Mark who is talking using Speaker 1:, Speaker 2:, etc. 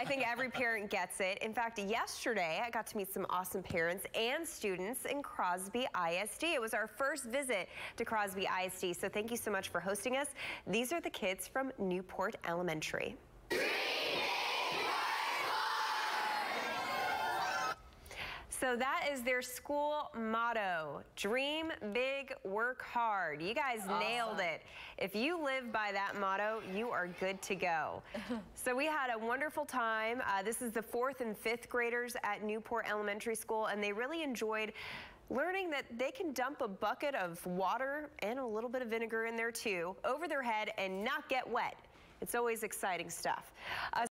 Speaker 1: I think every parent gets it. In fact, yesterday I got to meet some awesome parents and students in Crosby ISD. It was our first visit to Crosby ISD, so thank you so much for hosting us. These are the kids from Newport Elementary. So that is their school motto. Dream big, work hard. You guys awesome. nailed it. If you live by that motto, you are good to go. so we had a wonderful time. Uh, this is the fourth and fifth graders at Newport Elementary School, and they really enjoyed learning that they can dump a bucket of water and a little bit of vinegar in there too over their head and not get wet. It's always exciting stuff. Uh,